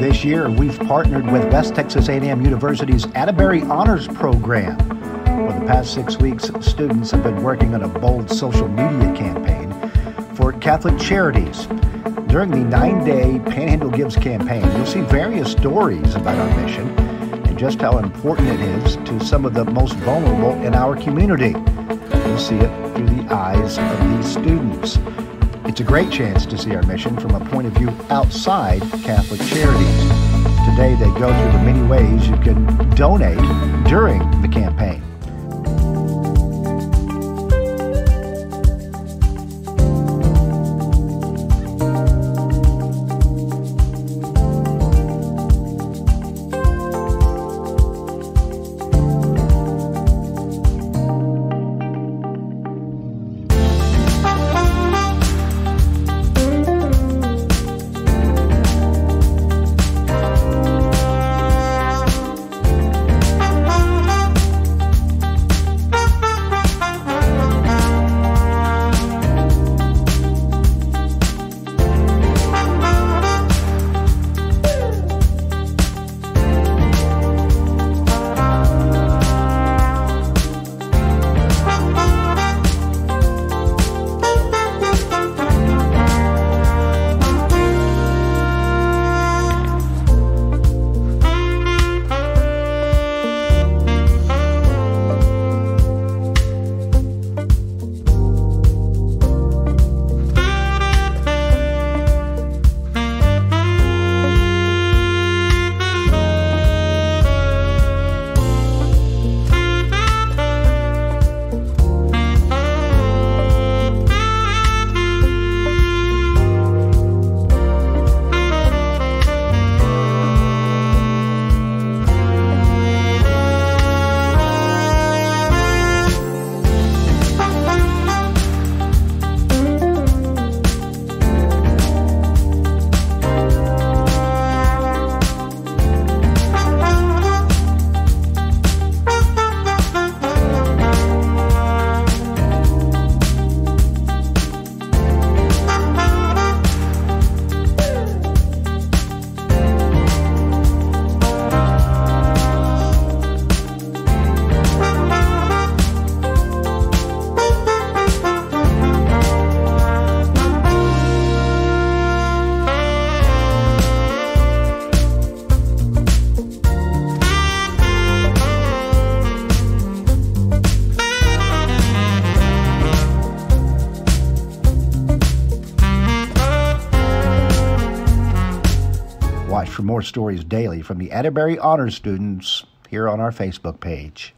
This year, we've partnered with West Texas A&M University's Attebury Honors Program. For the past six weeks, students have been working on a bold social media campaign for Catholic Charities. During the nine-day Panhandle Gives campaign, you'll see various stories about our mission and just how important it is to some of the most vulnerable in our community. You'll see it through the eyes of these students. It's a great chance to see our mission from a point of view outside Catholic Charities. Today, they go through the many ways you can donate during the campaign. Watch for more stories daily from the Attebury Honors students here on our Facebook page.